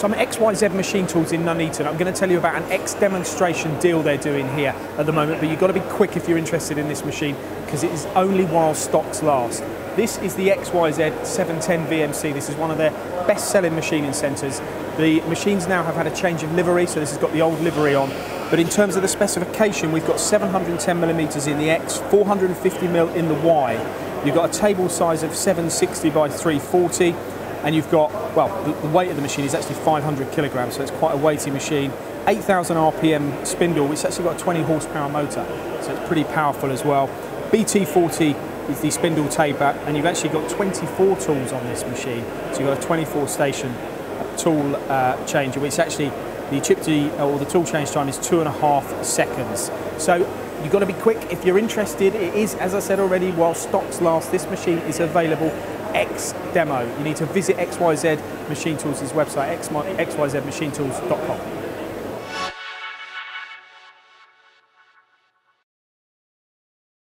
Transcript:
So I'm XYZ Machine Tools in Nuneaton. I'm going to tell you about an ex demonstration deal they're doing here at the moment, but you've got to be quick if you're interested in this machine because it is only while stocks last. This is the XYZ 710 VMC. This is one of their best-selling machining centres. The machines now have had a change of livery, so this has got the old livery on. But in terms of the specification, we've got 710 millimetres in the X, 450 mm in the Y. You've got a table size of 760 by 340 and you've got, well, the, weight of the machine is actually 500 kilograms, so it's quite a weighty machine. 8,000 RPM spindle, which actually got a 20 horsepower motor, so it's pretty powerful as well. BT40 is the spindle taper, and you've actually got 24 tools on this machine. So you've got a 24 station tool uh, changer, which actually the chip to, or the tool change time is two and a half seconds. So you've got to be quick if you're interested. It is, as I said already, while stocks last, this machine is available ex demo. You need to visit XYZ Machine Tools' website, xyzmachinetools.com.